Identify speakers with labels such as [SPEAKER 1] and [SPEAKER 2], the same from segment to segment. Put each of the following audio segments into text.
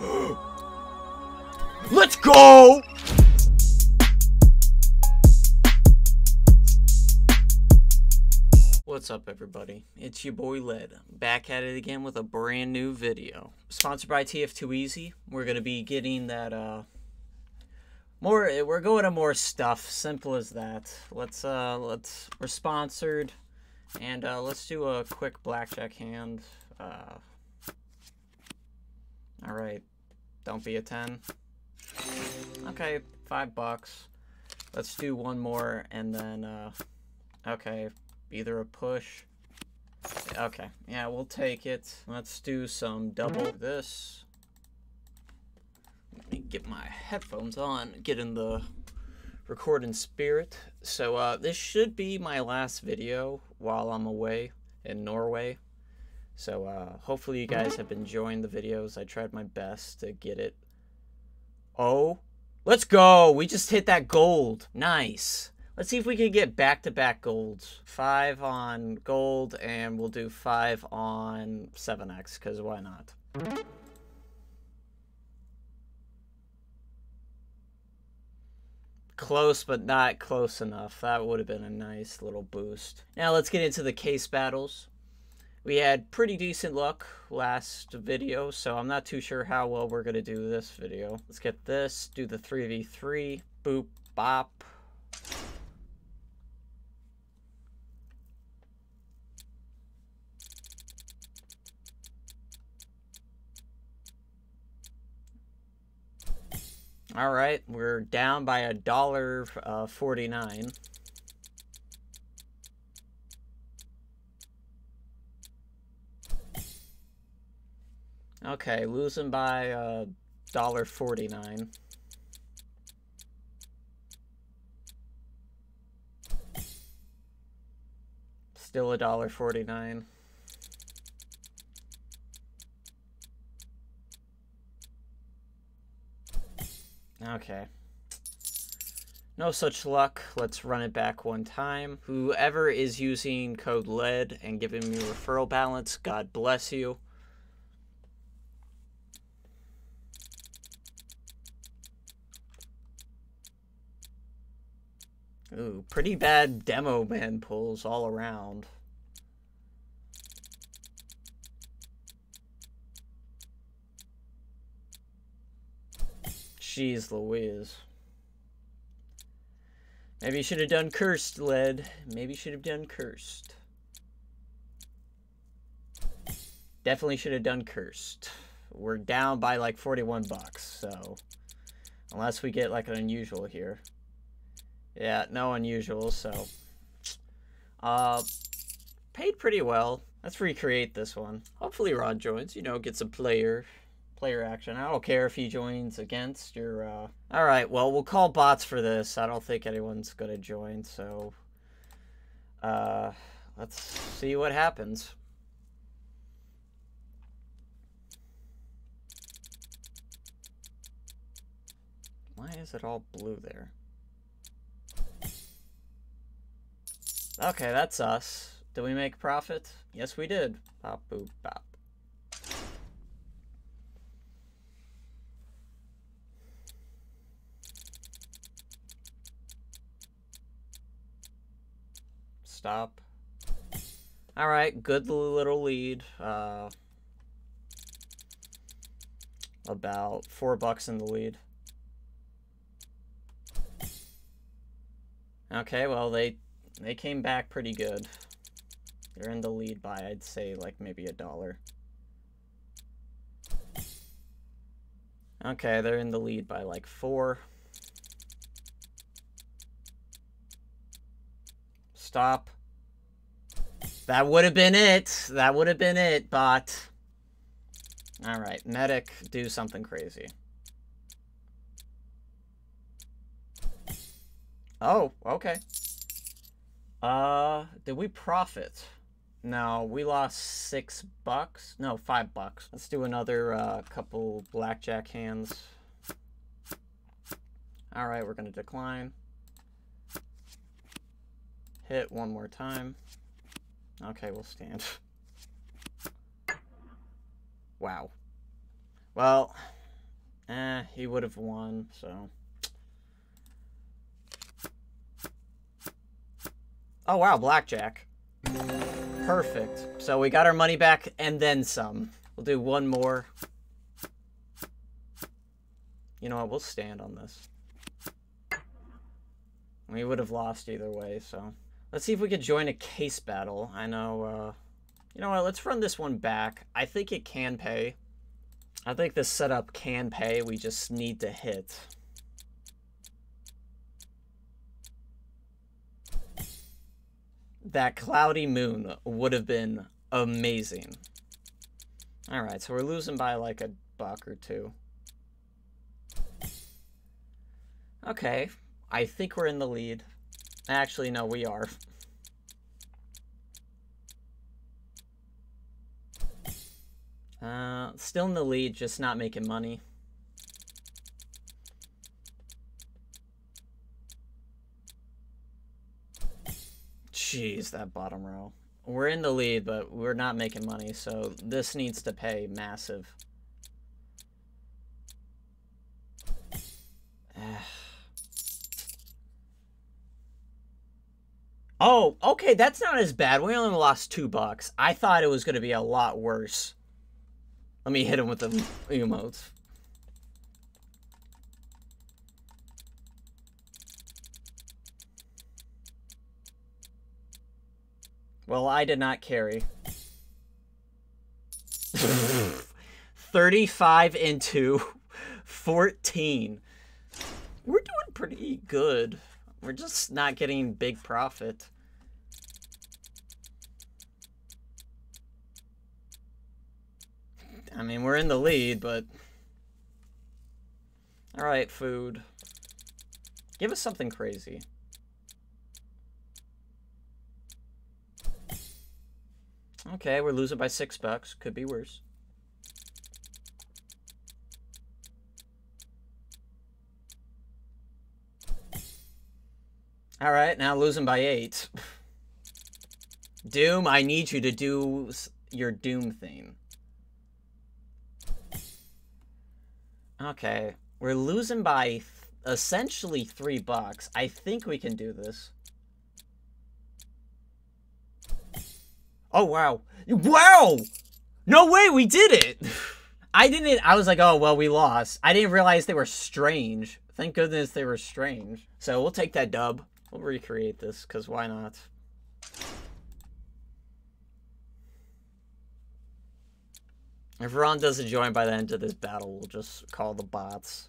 [SPEAKER 1] Let's go! What's up everybody? It's your boy Lead, back at it again with a brand new video. Sponsored by TF2Easy. We're gonna be getting that uh more we're going to more stuff, simple as that. Let's uh let's we're sponsored and uh let's do a quick blackjack hand. Uh Alright. Don't be a ten. Okay, five bucks. Let's do one more and then uh okay, either a push. Okay, yeah, we'll take it. Let's do some double this. Let me get my headphones on, get in the recording spirit. So uh, this should be my last video while I'm away in Norway. So uh, hopefully you guys have been enjoying the videos. I tried my best to get it. Oh, let's go. We just hit that gold. Nice. Let's see if we can get back-to-back -back golds. Five on gold, and we'll do five on 7x, because why not? Close, but not close enough. That would have been a nice little boost. Now let's get into the case battles. We had pretty decent luck last video, so I'm not too sure how well we're going to do this video. Let's get this, do the 3v3, boop, bop. All right, we're down by a dollar uh, forty-nine. Okay, losing by a dollar forty-nine. Still a dollar forty-nine. Okay. No such luck. Let's run it back one time. Whoever is using code Lead and giving me referral balance, God bless you. Ooh, pretty bad Demoman pulls all around. Jeez Louise. Maybe you should have done cursed, Lead. Maybe you should have done cursed. Definitely should have done cursed. We're down by like 41 bucks, so... Unless we get like an unusual here. Yeah, no unusual, so... Uh, paid pretty well. Let's recreate this one. Hopefully Rod joins, you know, gets a player player action. I don't care if he joins against your... Uh... Alright, well, we'll call bots for this. I don't think anyone's to join, so... Uh, let's see what happens. Why is it all blue there? Okay, that's us. Did we make profit? Yes, we did. Pop, boop, bop. stop. Alright, good little lead. Uh, about four bucks in the lead. Okay, well, they they came back pretty good. They're in the lead by, I'd say, like maybe a dollar. Okay, they're in the lead by like four. Stop. That would have been it. That would have been it, but... Alright, medic, do something crazy. Oh, okay. Uh, did we profit? No, we lost six bucks. No, five bucks. Let's do another uh, couple blackjack hands. All right, we're to decline. Hit one more time. Okay, we'll stand. wow. Well, eh, he would have won, so. Oh, wow, blackjack. Perfect. So we got our money back and then some. We'll do one more. You know what? We'll stand on this. We would have lost either way, so. Let's see if we could join a case battle. I know, uh... You know what? Let's run this one back. I think it can pay. I think this setup can pay. We just need to hit. That cloudy moon would have been amazing. Alright, so we're losing by like a buck or two. Okay, I think we're in the lead. Actually, no, we are. Uh, still in the lead, just not making money. Jeez, that bottom row. We're in the lead, but we're not making money, so this needs to pay massive. oh, okay, that's not as bad. We only lost two bucks. I thought it was going to be a lot worse. Let me hit him with the emotes. Well, I did not carry. 35 into 14. We're doing pretty good. We're just not getting big profit. I mean, we're in the lead, but... Alright, food. Give us something crazy. Okay, we're losing by six bucks. Could be worse. All right, now losing by eight. Doom, I need you to do your Doom thing. Okay, we're losing by essentially three bucks. I think we can do this. Oh, wow. Wow! No way, we did it! I didn't, I was like, oh, well, we lost. I didn't realize they were strange. Thank goodness they were strange. So we'll take that dub. We'll recreate this, because why not? If Ron doesn't join by the end of this battle, we'll just call the bots.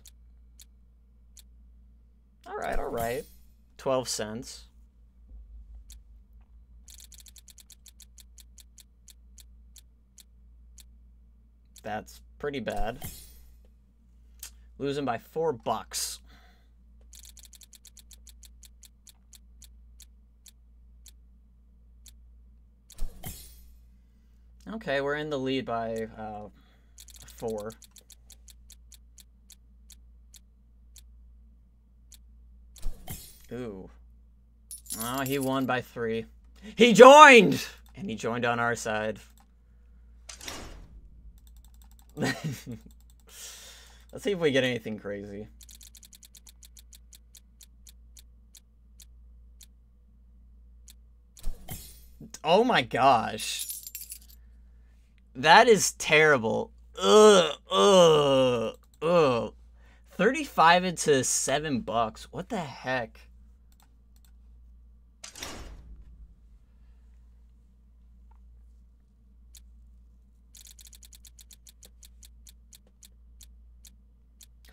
[SPEAKER 1] Alright, alright. 12 cents. That's pretty bad. Losing by four bucks. Okay, we're in the lead by uh, four. Ooh. Oh, he won by three. He joined! And he joined on our side. Let's see if we get anything crazy. Oh my gosh. That is terrible. Ugh, ugh, ugh. 35 into 7 bucks. What the heck?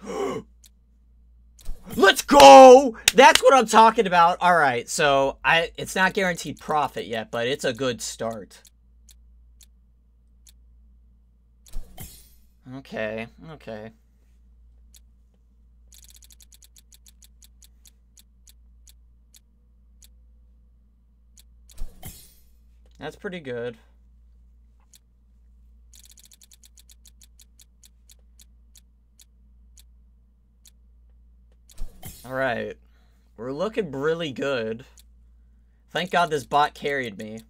[SPEAKER 1] Let's go! That's what I'm talking about. All right, so I it's not guaranteed profit yet, but it's a good start. Okay, okay. That's pretty good. Alright. We're looking really good. Thank God this bot carried me.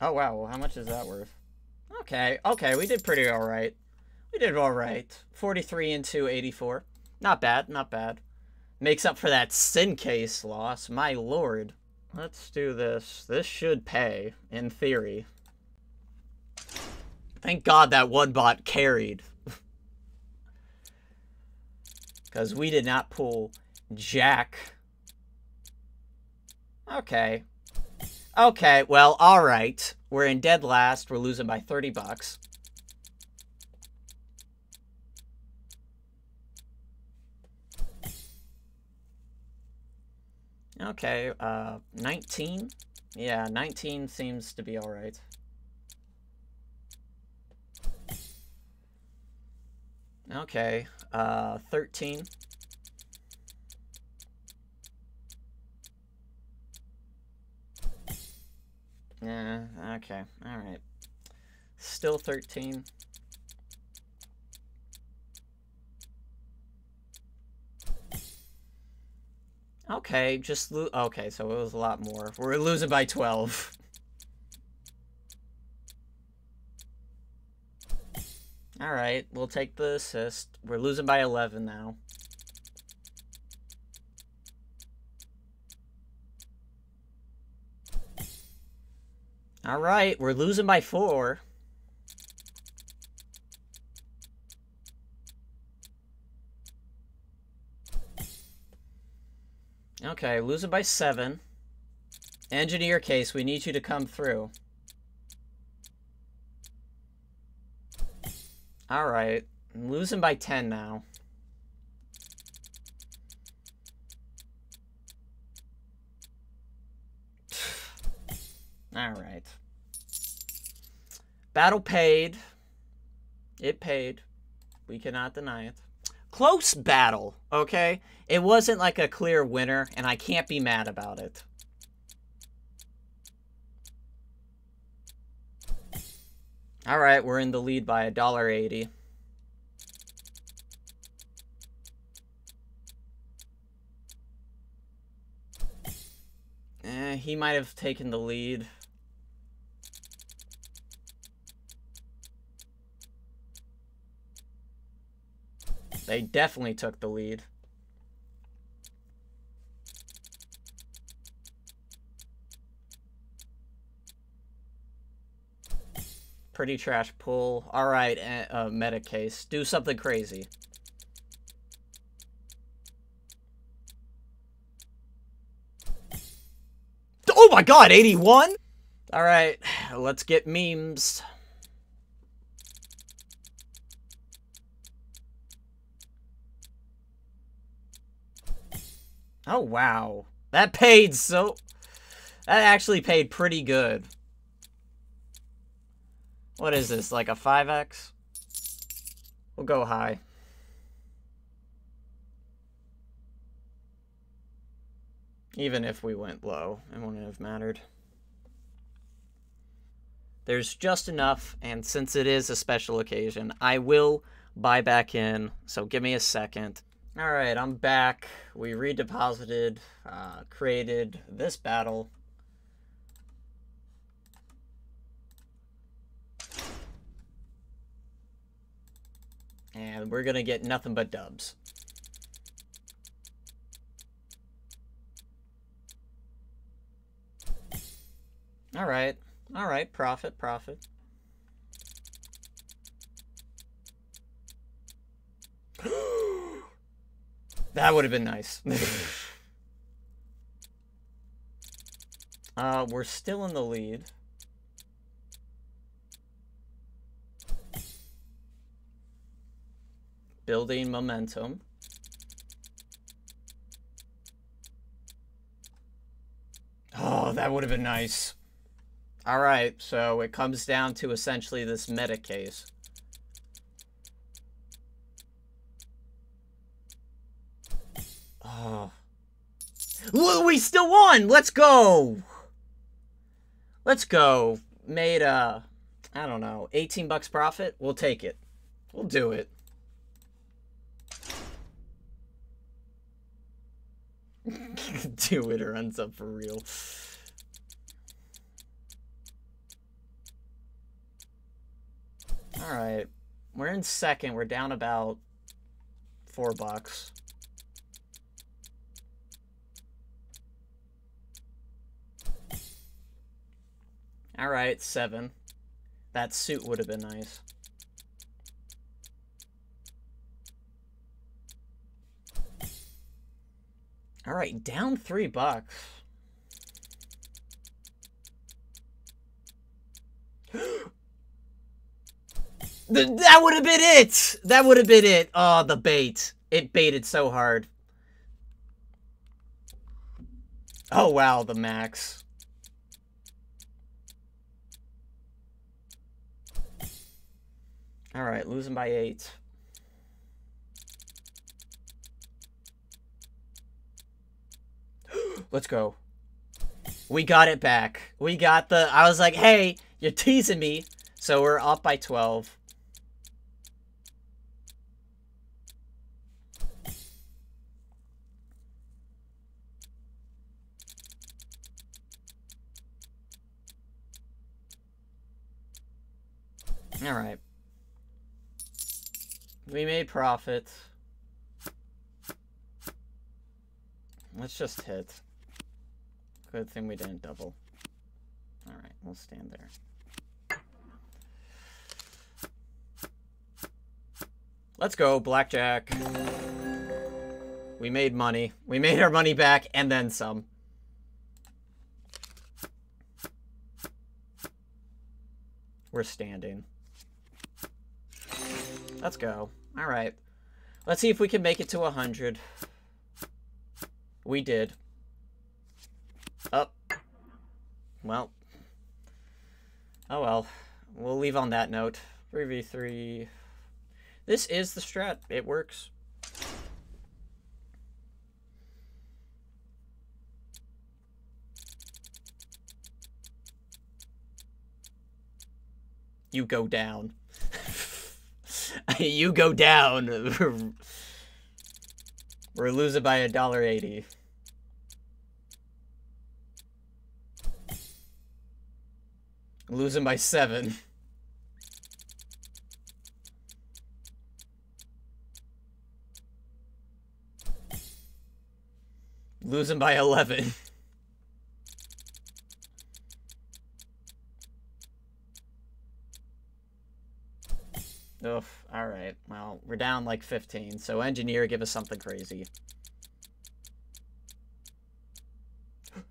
[SPEAKER 1] Oh, wow. Well, how much is that worth? Okay, okay. We did pretty alright. We did all right. 43 into 84. Not bad, not bad. Makes up for that sin case loss. My lord. Let's do this. This should pay, in theory. Thank God that one bot carried. Because we did not pull Jack. Okay. Okay, well, alright. We're in dead last. We're losing by 30 bucks. Okay, uh, 19? Yeah, 19 seems to be alright. Okay, uh, 13. Yeah, okay, alright. Still 13. Okay, just lo okay, so it was a lot more. We're losing by 12. Alright, we'll take the assist. We're losing by 11 now. Alright, we're losing by 4. Okay, losing by 7. Engineer case, we need you to come through. Alright. I'm losing by 10 now. Alright. Battle paid. It paid. We cannot deny it. Close battle, okay? It wasn't like a clear winner, and I can't be mad about it. All right, we're in the lead by a dollar eighty. Eh, he might have taken the lead. They definitely took the lead. Pretty trash pull. Alright, uh, meta case. Do something crazy. Oh my god, 81? Alright, let's get memes. Oh, wow. That paid so... That actually paid pretty good. What is this, like a 5x? We'll go high. Even if we went low, it wouldn't have mattered. There's just enough, and since it is a special occasion, I will buy back in, so give me a second. Alright, I'm back. We redeposited, uh, created this battle And we're going to get nothing but dubs. All right. All right. Profit, profit. that would have been nice. uh, we're still in the lead. Building momentum. Oh, that would have been nice. All right, so it comes down to essentially this meta case. Oh. we still won! Let's go! Let's go. Made, uh, I don't know, 18 bucks profit? We'll take it. We'll do it. Do it or ends up for real. Alright. we're in second. We're down about four bucks. All right, seven. That suit would have been nice. All right, down three bucks. that would have been it. That would have been it. Oh, the bait. It baited so hard. Oh, wow, the max. All right, losing by eight. Let's go. We got it back. We got the... I was like, hey, you're teasing me. So we're up by 12. All right. We made profit. Let's just hit. Good thing we didn't double. Alright, we'll stand there. Let's go, blackjack. We made money. We made our money back and then some. We're standing. Let's go. Alright. Let's see if we can make it to 100. We did. Up. Oh. Well. Oh well. We'll leave on that note. 3v3. This is the strat. It works. You go down. you go down. We're losing by a dollar eighty. Losing by seven. Losing by 11. Oof, alright. Well, we're down like 15, so engineer, give us something crazy.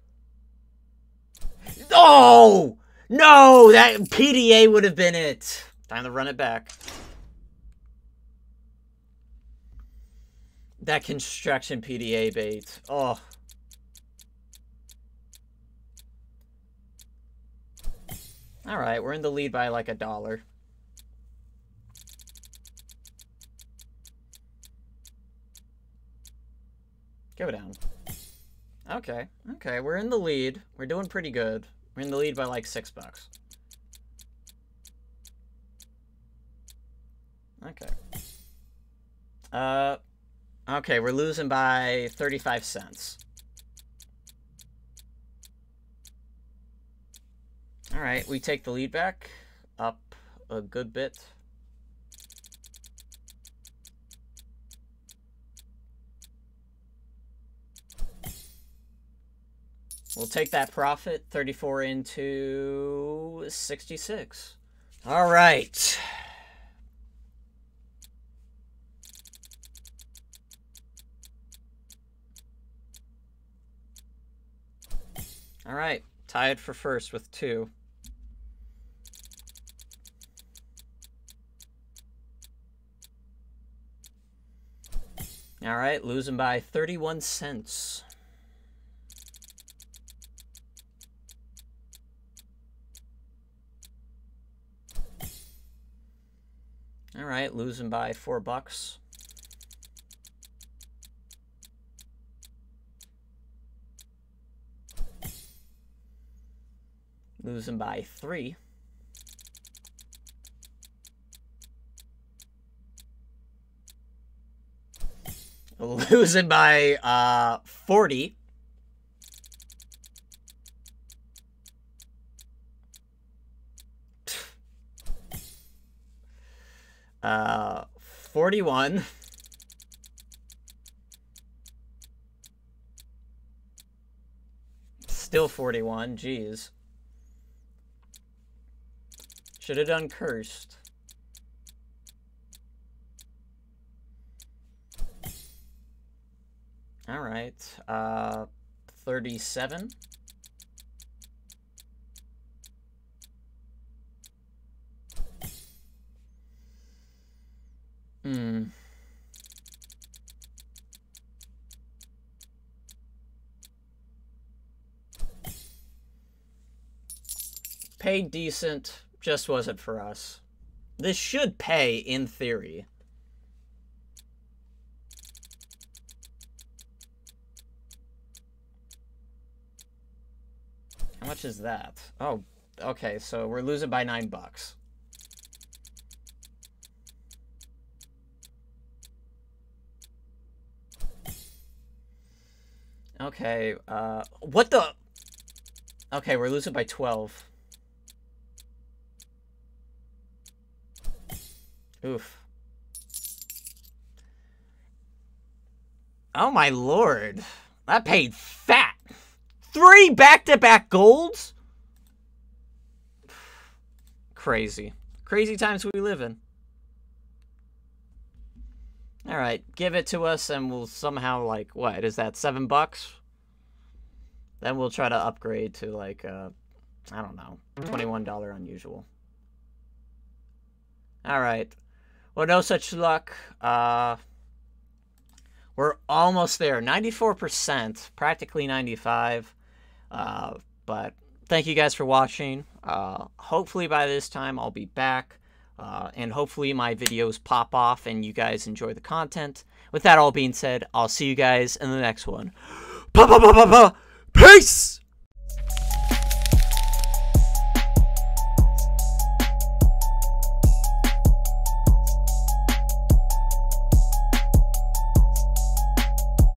[SPEAKER 1] Oh! No! That PDA would have been it. Time to run it back. That construction PDA bait. Oh. Alright, we're in the lead by like a dollar. Go down. Okay, okay, we're in the lead. We're doing pretty good. We're in the lead by like six bucks. Okay. Uh, okay, we're losing by 35 cents. All right, we take the lead back up a good bit. We'll take that profit, 34 into 66. All right. All right, tied for first with two. All right, losing by 31 cents. Right, losing by four bucks. Losing by three. Losing by uh, 40. Uh, Uh, 41. Still 41, jeez. Should have done cursed. All right, uh, 37. Paid decent, just wasn't for us. This should pay in theory. How much is that? Oh, okay, so we're losing by nine bucks. Okay, uh, what the? Okay, we're losing by 12. Oof. Oh my lord. That paid fat. Three back-to-back -back golds? Crazy. Crazy times we live in. Alright, give it to us and we'll somehow, like, what, is that seven bucks? Then we'll try to upgrade to, like, uh, I don't know, $21 unusual. Alright. Well, no such luck. Uh, we're almost there. 94%, practically 95. Uh, but thank you guys for watching. Uh, hopefully by this time I'll be back. Uh, and hopefully my videos pop off and you guys enjoy the content. With that all being said, I'll see you guys in the next one. Peace!